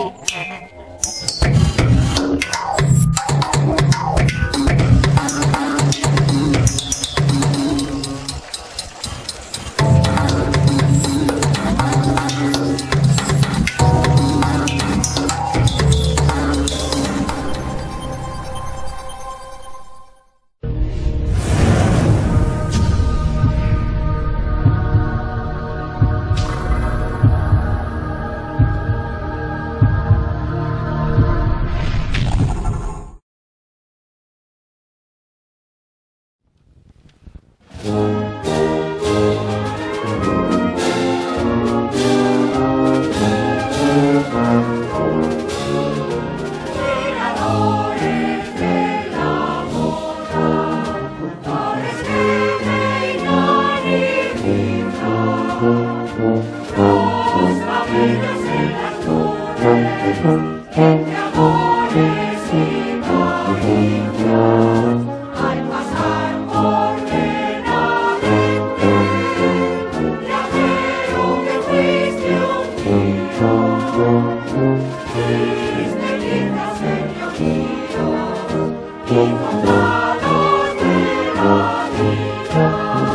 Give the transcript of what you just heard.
Okay. Enterales 어?